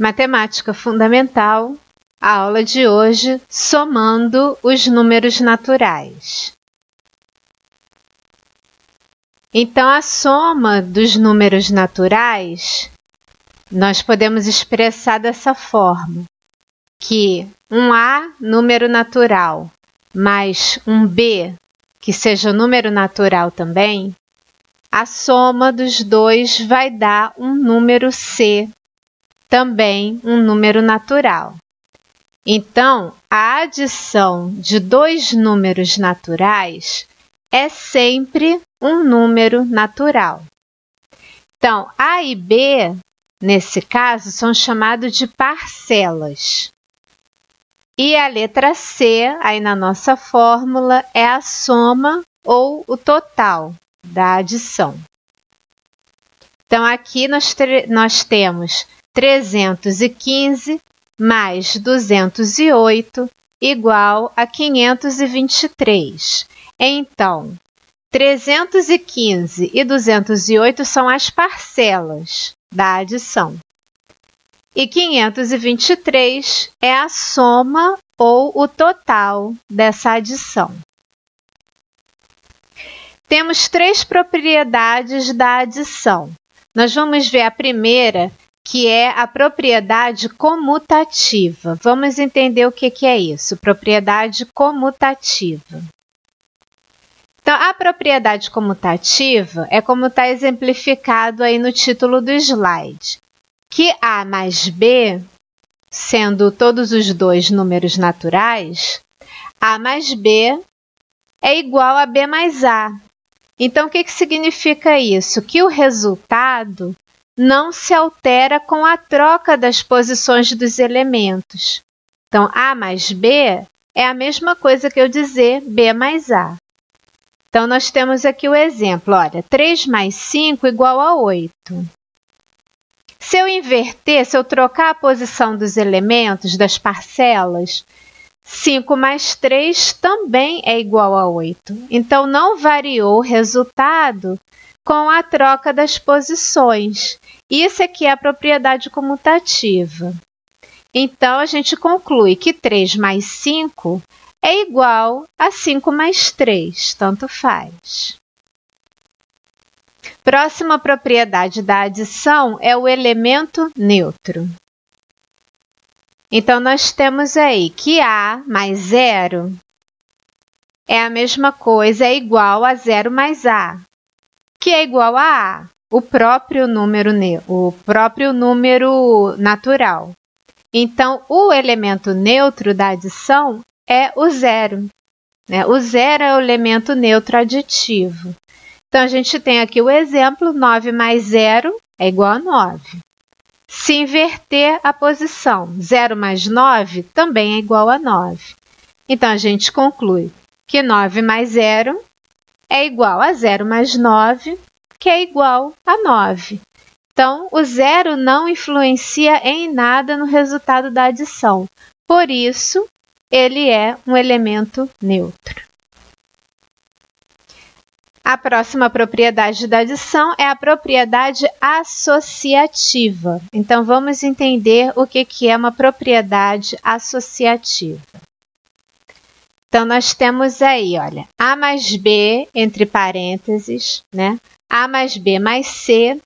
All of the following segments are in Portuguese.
Matemática Fundamental, a aula de hoje, somando os números naturais. Então, a soma dos números naturais nós podemos expressar dessa forma, que um A, número natural, mais um B, que seja número natural também, a soma dos dois vai dar um número C, também um número natural. Então, a adição de dois números naturais é sempre um número natural. Então, A e B, nesse caso, são chamados de parcelas. E a letra C, aí na nossa fórmula, é a soma ou o total da adição. Então, aqui nós, nós temos 315 mais 208 igual a 523. Então, 315 e 208 são as parcelas da adição. E 523 é a soma ou o total dessa adição. Temos três propriedades da adição. Nós vamos ver a primeira, que é a propriedade comutativa. Vamos entender o que, que é isso, propriedade comutativa. Então, a propriedade comutativa é como está exemplificado aí no título do slide, que A mais B, sendo todos os dois números naturais, A mais B é igual a B mais A. Então, o que, que significa isso? Que o resultado não se altera com a troca das posições dos elementos. Então, A mais B é a mesma coisa que eu dizer B mais A. Então, nós temos aqui o exemplo, olha, 3 mais 5 igual a 8. Se eu inverter, se eu trocar a posição dos elementos, das parcelas, 5 mais 3 também é igual a 8. Então, não variou o resultado com a troca das posições. Isso aqui é a propriedade comutativa. Então, a gente conclui que 3 mais 5 é igual a 5 mais 3, tanto faz. Próxima propriedade da adição é o elemento neutro. Então, nós temos aí que A mais zero é a mesma coisa, é igual a zero mais A que é igual a A, o próprio número, o próprio número natural. Então, o elemento neutro da adição é o zero. Né? O zero é o elemento neutro aditivo. Então, a gente tem aqui o exemplo: 9 mais 0 é igual a 9. Se inverter a posição, 0 mais 9 também é igual a 9. Então, a gente conclui que 9 mais 0 é igual a 0 mais 9, que é igual a 9. Então, o zero não influencia em nada no resultado da adição. Por isso, ele é um elemento neutro. A próxima propriedade da adição é a propriedade associativa. Então, vamos entender o que é uma propriedade associativa. Então, nós temos aí, olha, A mais B, entre parênteses, né? A mais B mais C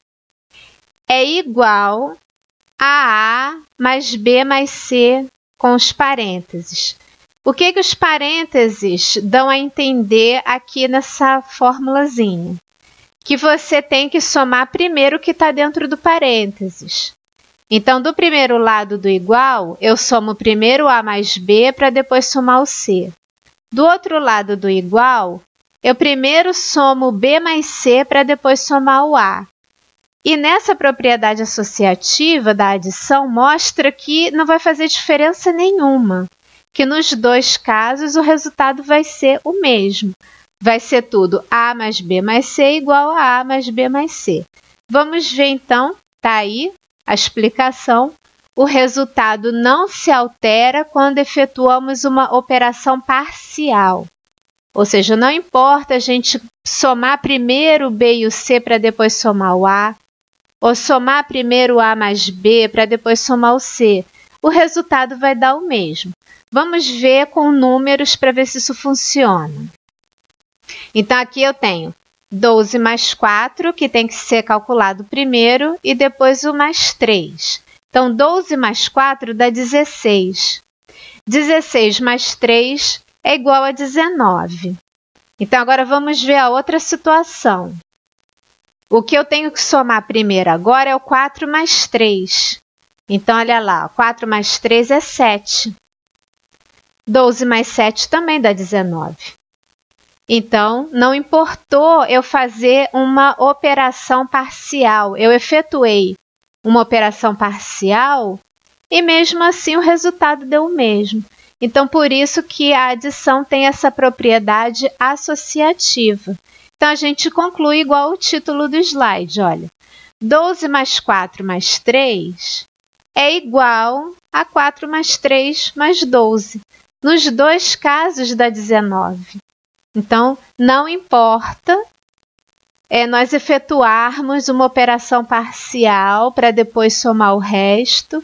é igual a A mais B mais C com os parênteses. O que, que os parênteses dão a entender aqui nessa formulazinha? Que você tem que somar primeiro o que está dentro do parênteses. Então, do primeiro lado do igual, eu somo primeiro A mais B para depois somar o C. Do outro lado do igual, eu primeiro somo B mais C para depois somar o A. E nessa propriedade associativa da adição mostra que não vai fazer diferença nenhuma, que nos dois casos o resultado vai ser o mesmo. Vai ser tudo A mais B mais C igual a A mais B mais C. Vamos ver então, tá aí a explicação o resultado não se altera quando efetuamos uma operação parcial. Ou seja, não importa a gente somar primeiro o B e o C para depois somar o A. ou somar primeiro o A mais B para depois somar o C, o resultado vai dar o mesmo. Vamos ver com números para ver se isso funciona. Então, aqui eu tenho 12 mais 4, que tem que ser calculado primeiro, e depois o mais 3. Então, 12 mais 4 dá 16. 16 mais 3 é igual a 19. Então, agora vamos ver a outra situação. O que eu tenho que somar primeiro agora é o 4 mais 3. Então, olha lá, 4 mais 3 é 7. 12 mais 7 também dá 19. Então, não importou eu fazer uma operação parcial. Eu efetuei uma operação parcial e mesmo assim o resultado deu o mesmo. Então, por isso que a adição tem essa propriedade associativa. Então, a gente conclui igual o título do slide, olha. 12 mais 4 mais 3 é igual a 4 mais 3 mais 12. Nos dois casos dá 19. Então, não importa é, nós efetuarmos uma operação parcial para depois somar o resto,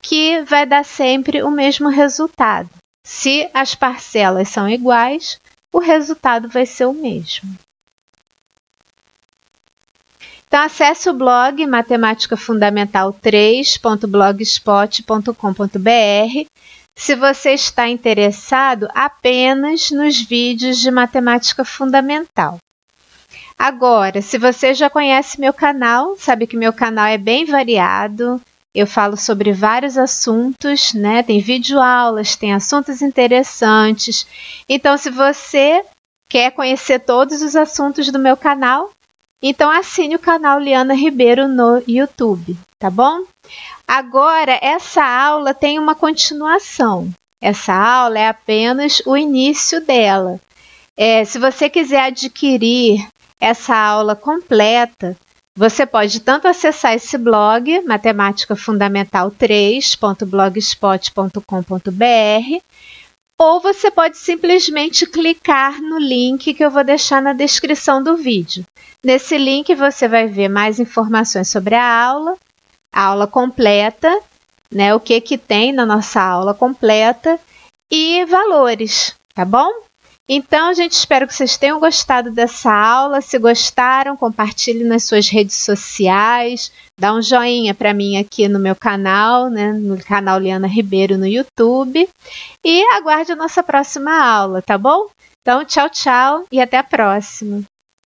que vai dar sempre o mesmo resultado. Se as parcelas são iguais, o resultado vai ser o mesmo. Então, acesse o blog Matemática Fundamental 3.blogspot.com.br se você está interessado apenas nos vídeos de matemática fundamental. Agora, se você já conhece meu canal, sabe que meu canal é bem variado, eu falo sobre vários assuntos, né? Tem videoaulas, tem assuntos interessantes. Então, se você quer conhecer todos os assuntos do meu canal, então assine o canal Liana Ribeiro no YouTube, tá bom? Agora, essa aula tem uma continuação. Essa aula é apenas o início dela. É, se você quiser adquirir essa aula completa, você pode tanto acessar esse blog, Matemática Fundamental 3.blogspot.com.br, ou você pode simplesmente clicar no link que eu vou deixar na descrição do vídeo. Nesse link você vai ver mais informações sobre a aula, a aula completa, né, o que que tem na nossa aula completa e valores, tá bom? Então, gente, espero que vocês tenham gostado dessa aula. Se gostaram, compartilhe nas suas redes sociais, dá um joinha para mim aqui no meu canal, né, no canal Liana Ribeiro no YouTube. E aguarde a nossa próxima aula, tá bom? Então, tchau, tchau e até a próxima.